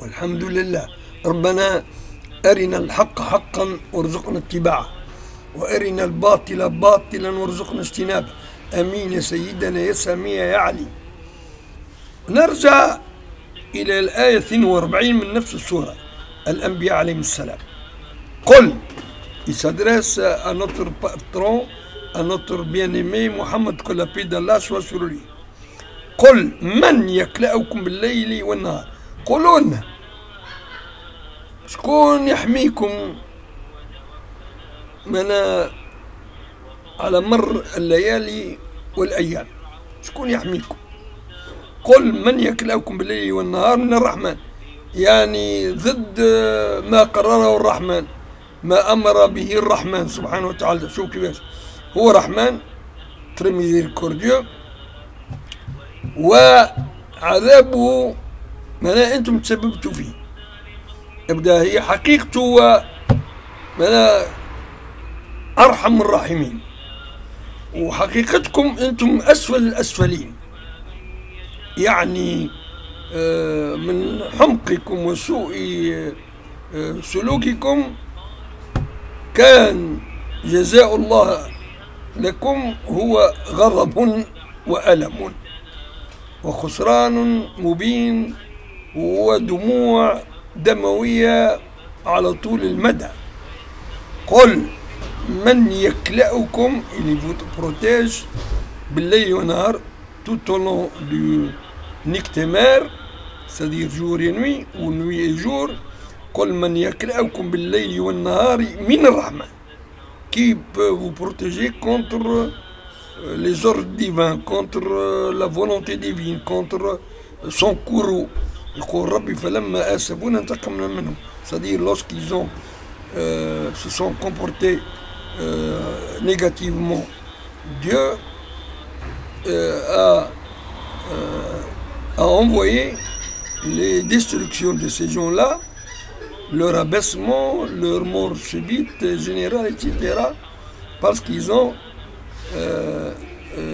والحمد لله. ربنا أرنا الحق حقا وارزقنا اتباعه وأرنا الباطل باطلا وارزقنا اجتنابه. أمين يا سيدنا يا سامي يا علي. نرجع إلى الآية 42 من نفس السورة. الأنبياء عليهم السلام. قل Il s'adresse à notre patron, à notre bien-aimé Mohammed, que la. قل من يكلأكم بالليل والنهار؟ قولوا لنا شكون يحميكم من على مر الليالي والأيام؟ شكون يحميكم؟ قل من يكلأكم بالليل والنهار من الرحمن. يعني ضد ما قرره الرحمن ما أمر به الرحمن سبحانه وتعالى. شوف كيفاش. هو رحمن ترمي كورديو وعذابه ما أنتم تسببتوا فيه. أبدا هي حقيقته ما أرحم الراحمين. وحقيقتكم أنتم أسفل الأسفلين. يعني من حمقكم وسوء سلوككم كان جزاء الله لكم هو غضب وألم وخسران مبين ودموع دموية على طول المدى قل من يكلأكم اللي vous protège بالليل والنهار tout au long du nictémaire c'est-à-dire jour et nuit ou nuit et jour قل من يكلأكم بالليل والنهار من الرحمن qui peut vous protéger contre les ordres divins contre la volonté divine contre son courroux Lorsqu'ils ont euh, se sont comportés euh, négativement, Dieu euh, euh, a, envoyé les destructions de ces gens-là, leur abaissement, leur mort subite, générale, etc., parce qu'ils ont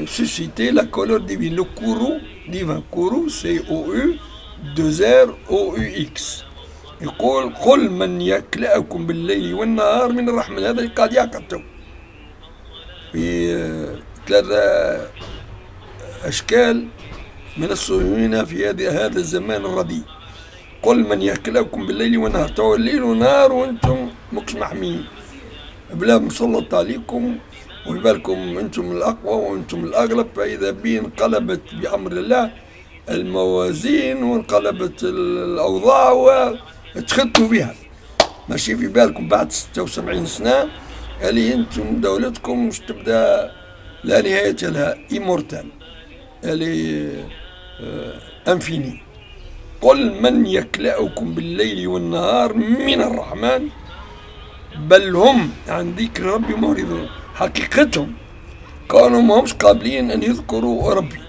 suscité la colère divine, le courroux divin. Kourou, C-O-U, O-U, 2 R, O-U-X. يقول قل من يكلأكم بالليل والنهار من الرحمن هذا اللي قاعد يعقدته في ثلاثة أشكال من الصهيونة في هذا الزمان الرديء. قل من يكلأكم بالليل والنهار. تو الليل ونهار وأنتم مكش محميين بلا مسلط عليكم ويبالكم أنتم الأقوى وأنتم الأغلب فإذا بي انقلبت بأمر الله الموازين وانقلبت الأوضاع وتخطوا بها. ماشي في بالكم بعد 76 سنة اللي أنتم دولتكم مش تبدأ لا نهاية لها إيمورتال اللي أنفيني. قل من يكلأكم بالليل والنهار من الرحمن؟ بل هم عن ذكر ربي معرضون حقيقتهم كانوا ما همش قابلين أن يذكروا ربي.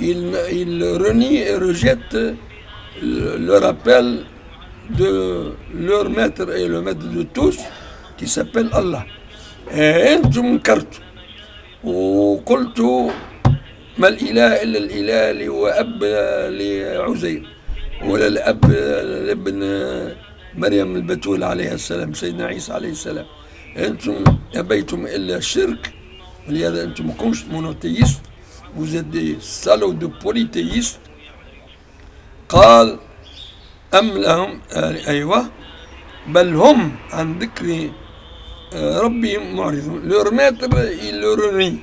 Il, il renie et rejette le rappel de leur maître et le maître de tous qui s'appelle Allah. أنتم انكرتوا وقلتوا ما الإله إلا الإله اللي هو أب لعزير ولا الأب لابن مريم البتول عليها السلام سيدنا عيسى عليه السلام أنتم أبيتم إلا الشرك ولهذا أنتم كنتش monothéistes vous êtes des salauds de polythéistes قال أم لهم أيوة بل هم عن ذكر ربهم معرضون leur maître il le renie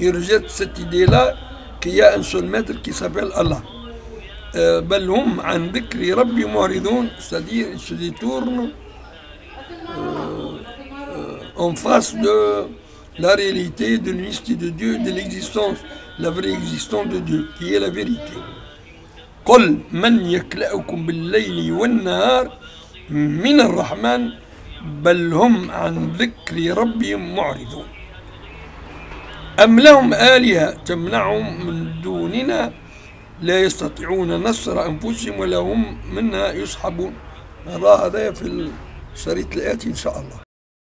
il rejette cette idée-là qu'il y a un seul maître qui s'appelle Allah. Euh, بل هم عن ذكر ربي معرضون c'est-à-dire ils se détournent euh, euh, en face de la réalité de l'unité de Dieu, de l'existence, la vraie existence de Dieu, qui est la vérité. قل من يكلأكم بالليل والنهار من الرحمن بل هم عن ذكر ربهم معرضون. أم لهم آلهة تمنعهم من دوننا لا يستطيعون نصر أنفسهم ولا هم منها يصحبون نرى هذا في الشريط الآتي إن شاء الله.